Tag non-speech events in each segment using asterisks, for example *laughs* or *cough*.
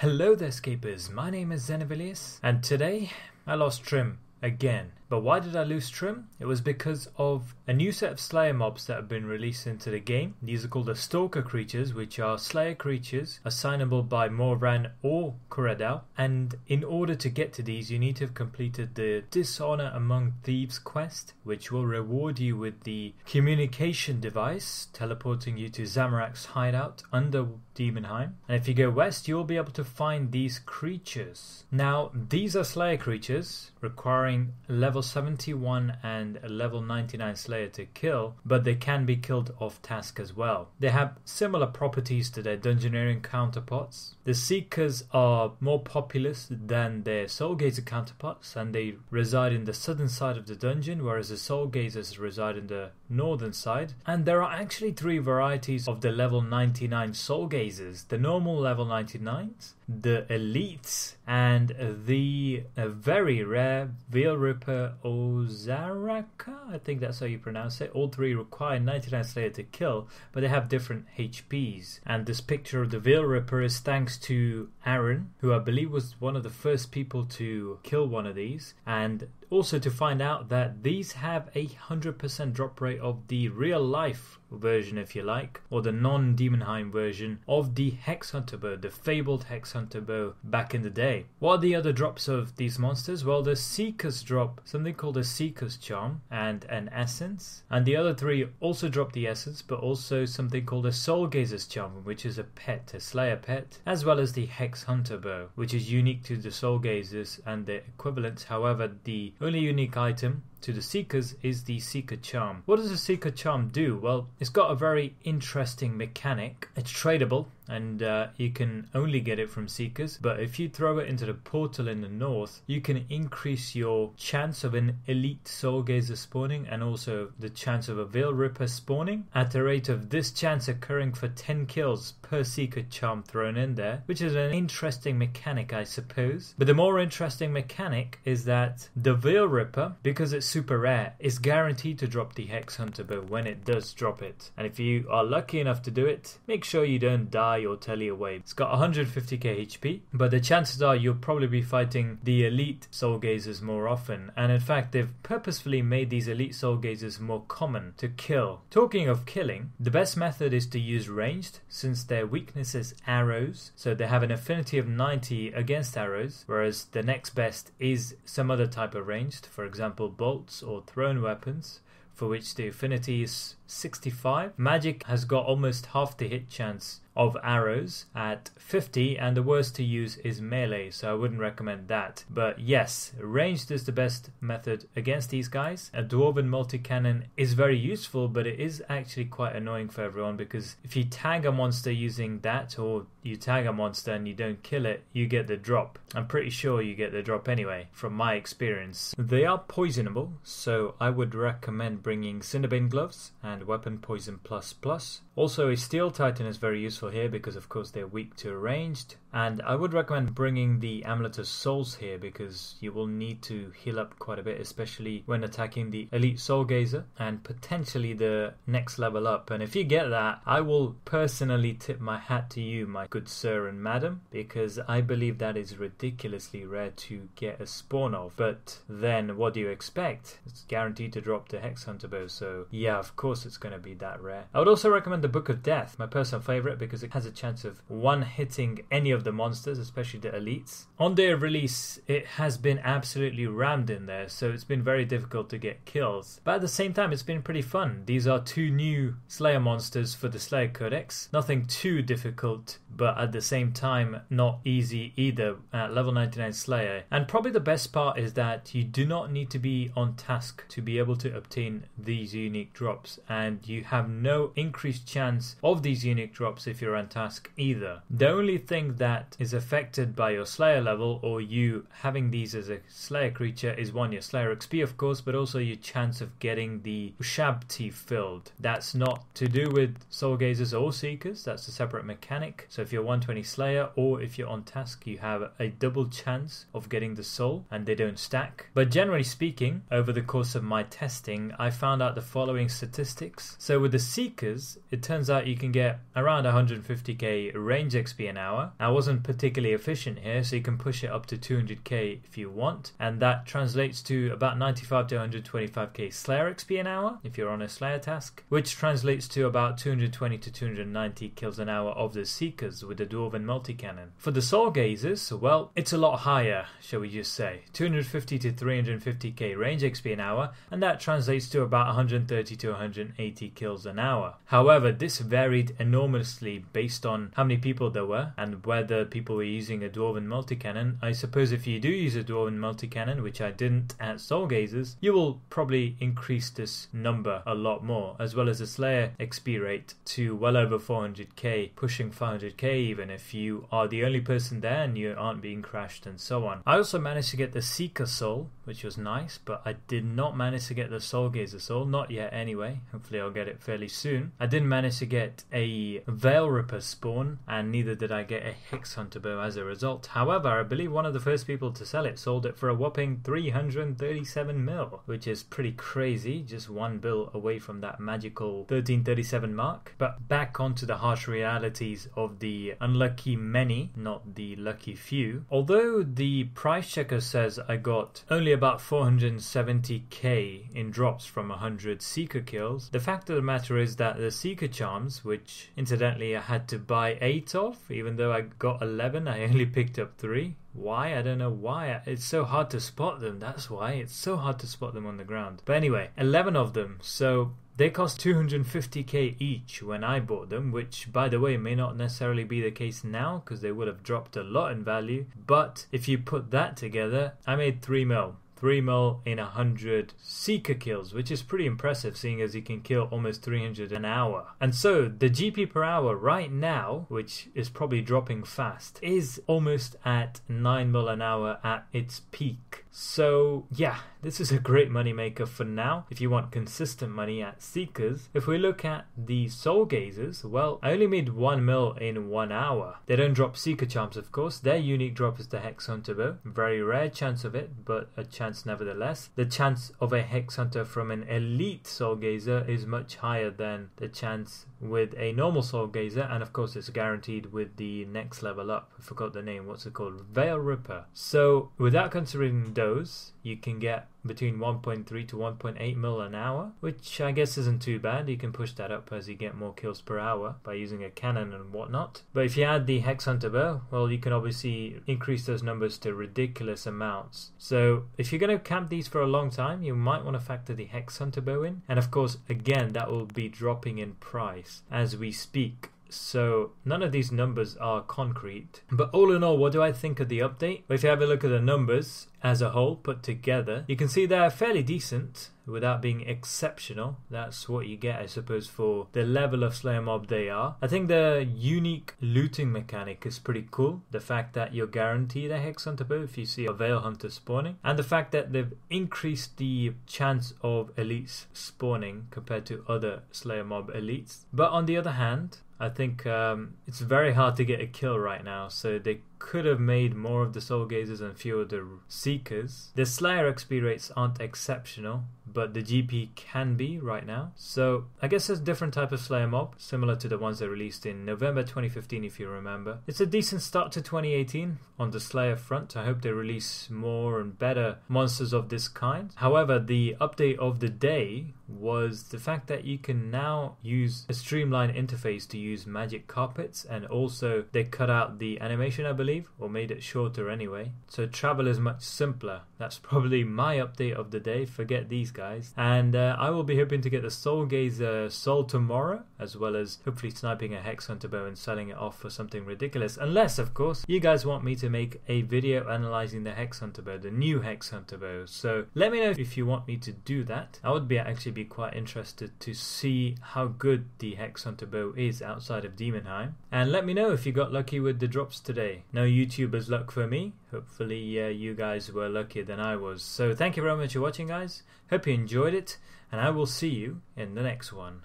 Hello there, Scapers. My name is Xenavilius, and today I lost Trim again. But why did I lose Trim? It was because of a new set of Slayer mobs that have been released into the game. These are called the Stalker creatures, which are Slayer creatures assignable by Morvran or Kuradal. And in order to get to these, you need to have completed the Dishonor Among Thieves quest, which will reward you with the communication device, teleporting you to Zamorak's hideout under Daemonheim. And if you go west, you will be able to find these creatures. Now, these are Slayer creatures requiring level level 71 and a level 99 Slayer to kill, but they can be killed off task as well. They have similar properties to their Dungeoneering counterparts. The Seekers are more populous than their Soul Gazer counterparts, and they reside in the southern side of the dungeon, whereas the Soul Gazers reside in the northern side. And there are actually three varieties of the level 99 Soul Gazers the normal level 99s, the elites, and the uh, very rare Veil Ripper Ozaraka. I think that's how you pronounce it. All three require 99 Slayer to kill, but they have different HPs. And this picture of the Veil Ripper is thanks to Aaron, who I believe was one of the first people to kill one of these. And also to find out that these have a 100% drop rate of the real life version, if you like, or the non Daemonheim version of the Hex Hunter bow, the fabled Hex Hunter bow back in the day. What are the other drops of these monsters? Well, the Seekers drop something called a Seeker's Charm and an Essence, and the other three also drop the Essence, but also something called a Soul Gazer's Charm, which is a pet, a Slayer pet, as well as the Hex Hunter bow, which is unique to the Soul Gazers and their equivalents. However, the only unique item to the Seekers is the Seeker Charm. What does the Seeker Charm do? Well, it's got a very interesting mechanic. It's tradable, and uh, you can only get it from Seekers. But if you throw it into the portal in the north, you can increase your chance of an elite Soul Gazer spawning and also the chance of a Veil Ripper spawning at the rate of this chance occurring for 10 kills per Seeker Charm thrown in there, which is an interesting mechanic, I suppose. But the more interesting mechanic is that the Veil Ripper, because it's super rare, is guaranteed to drop the Hex Hunter bow when it does drop it. And if you are lucky enough to do it, make sure you don't die your telly away. It's got 150k HP, but the chances are you'll probably be fighting the elite soul gazers more often. And in fact, they've purposefully made these elite soul gazers more common to kill. Talking of killing, the best method is to use ranged, since their weakness is arrows, so they have an affinity of 90 against arrows, whereas the next best is some other type of ranged, for example, bolts or thrown weapons for which the affinity is 65. Magic has got almost half the hit chance of arrows at 50 and the worst to use is melee so I wouldn't recommend that. But yes ranged is the best method against these guys. A dwarven multi-cannon is very useful but it is actually quite annoying for everyone because if you tag a monster using that or you tag a monster and you don't kill it you get the drop. I'm pretty sure you get the drop anyway from my experience. They are poisonable so I would recommend bringing Cinderbane gloves and weapon poison plus plus also a steel titan is very useful here because of course they're weak to ranged and I would recommend bringing the Amulet of Souls here because you will need to heal up quite a bit, especially when attacking the Elite Soul Gazer and potentially the next level up. And if you get that, I will personally tip my hat to you, my good sir and madam, because I believe that is ridiculously rare to get a spawn of. But then what do you expect? It's guaranteed to drop the Hex Hunter bow, so yeah, of course it's going to be that rare. I would also recommend the Book of Death, my personal favorite, because it has a chance of one hitting any of of the monsters, especially the elites. On their release, it has been absolutely rammed in there, so it's been very difficult to get kills. But at the same time, it's been pretty fun. These are two new Slayer monsters for the Slayer Codex. Nothing too difficult, but at the same time, not easy either at level 99 Slayer. And probably the best part is that you do not need to be on task to be able to obtain these unique drops, and and you have no increased chance of these unique drops if you're on task either. The only thing that is affected by your Slayer level or you having these as a Slayer creature is one, your Slayer XP of course, but also your chance of getting the Ushabti filled. That's not to do with Soul Gazers or Seekers, that's a separate mechanic. So if you're 120 Slayer or if you're on task, you have a double chance of getting the soul and they don't stack. But generally speaking, over the course of my testing, I found out the following statistics so with the Seekers, it turns out you can get around 150k range XP an hour. I wasn't particularly efficient here, so you can push it up to 200k if you want, and that translates to about 95 to 125k Slayer XP an hour if you're on a Slayer task, which translates to about 220 to 290 kills an hour of the Seekers with the Dwarven multi-cannon. For the Soul Gazers, well, it's a lot higher, shall we just say, 250 to 350k range XP an hour, and that translates to about 130 to 100 180 kills an hour. However, this varied enormously based on how many people there were and whether people were using a Dwarven multi-cannon. I suppose if you do use a Dwarven multi-cannon, which I didn't at Soul Gazers, you will probably increase this number a lot more, as well as the Slayer XP rate to well over 400k, pushing 500k even if you are the only person there and you aren't being crashed and so on. I also managed to get the Seeker Soul, which was nice, but I did not manage to get the Soul Gazer Soul, not yet anyway. Hopefully I'll get it fairly soon. I didn't manage to get a Veil Ripper spawn, and neither did I get a Hex Hunter bow as a result. However, I believe one of the first people to sell it sold it for a whopping 337 mil, which is pretty crazy, just one bill away from that magical 1337 mark. But back onto the harsh realities of the unlucky many, not the lucky few. Although the price checker says I got only about 470k in drops from 100 Seeker kills, the fact of the matter is that the Seeker charms, which incidentally I had to buy 8 of, even though I got 11, I only picked up 3. Why? I don't know why. It's so hard to spot them. That's why. It's so hard to spot them on the ground. But anyway, 11 of them. So they cost 250k each when I bought them, which, by the way, may not necessarily be the case now because they would have dropped a lot in value. But if you put that together, I made 3 mil. 3 mil in 100 Seeker kills, which is pretty impressive seeing as he can kill almost 300 an hour. And so the GP per hour right now, which is probably dropping fast, is almost at 9 mil an hour at its peak. So, yeah, this is a great moneymaker for now if you want consistent money at Seekers. If we look at the Soul Gazers, well, I only made 1 mil in 1 hour. They don't drop Seeker Charms, of course. Their unique drop is the Hex Hunter bow. Very rare chance of it, but a chance nevertheless. The chance of a Hex Hunter from an elite Soul Gazer is much higher than the chance with a normal Soul Gazer, and of course, it's guaranteed with the next level up. I forgot the name. What's it called? Veil Ripper. So, without considering those, you can get between 1.3 to 1.8 mil an hour, which I guess isn't too bad. You can push that up as you get more kills per hour by using a cannon and whatnot. But if you add the Hex Hunter bow, well, you can obviously increase those numbers to ridiculous amounts. So if you're going to camp these for a long time, you might want to factor the Hex Hunter bow in. And of course, again, that will be dropping in price as we speak. So none of these numbers are concrete. But all in all, what do I think of the update? Well, If you have a look at the numbers as a whole put together, you can see they're fairly decent without being exceptional. That's what you get, I suppose, for the level of Slayer Mob they are. I think the unique looting mechanic is pretty cool. The fact that you're guaranteed a Hex Hunter bow if you see a Veil Hunter spawning, and the fact that they've increased the chance of elites spawning compared to other Slayer Mob elites. But on the other hand, I think um, it's very hard to get a kill right now, so they could have made more of the Soul Gazers and fewer the Seekers. The Slayer XP rates aren't exceptional, but the GP can be right now. So I guess a different type of Slayer mob, similar to the ones they released in November 2015, if you remember. It's a decent start to 2018 on the Slayer front. I hope they release more and better monsters of this kind. However, the update of the day was the fact that you can now use a streamlined interface to use magic carpets and also they cut out the animation I believe or made it shorter anyway. So travel is much simpler. That's *laughs* probably my update of the day. Forget these guys. And uh, I will be hoping to get the Soul Gazer sold tomorrow as well as hopefully sniping a Hex Hunter bow and selling it off for something ridiculous. Unless of course you guys want me to make a video analyzing the Hex Hunter bow the new Hex Hunter bow. So let me know if you want me to do that. I would be actually be quite interested to see how good the Hex Hunter bow is outside of Daemonheim. And let me know if you got lucky with the drops today. No YouTuber's luck for me. Hopefully, uh, you guys were luckier than I was. So, thank you very much for watching, guys. Hope you enjoyed it, and I will see you in the next one.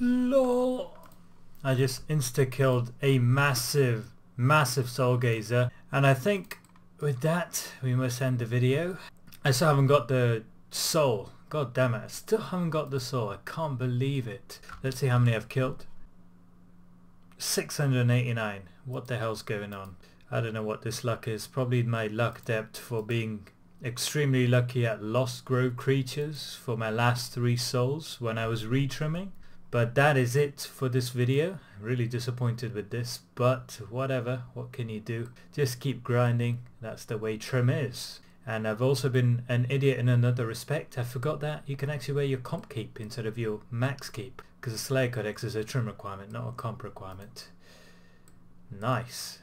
LOL. I just insta-killed a massive, massive soul gazer. And I think with that, we must end the video. I still haven't got the soul. God damn it, I still haven't got the soul. I can't believe it. Let's see how many I've killed. 689. What the hell's going on? I don't know what this luck is. Probably my luck depth for being extremely lucky at Lost Grove creatures for my last three souls when I was retrimming. But that is it for this video. Really disappointed with this, but whatever. What can you do? Just keep grinding. That's the way trim is. And I've also been an idiot in another respect. I forgot that you can actually wear your comp keep instead of your max keep Because the Slayer Codex is a trim requirement, not a comp requirement. Nice.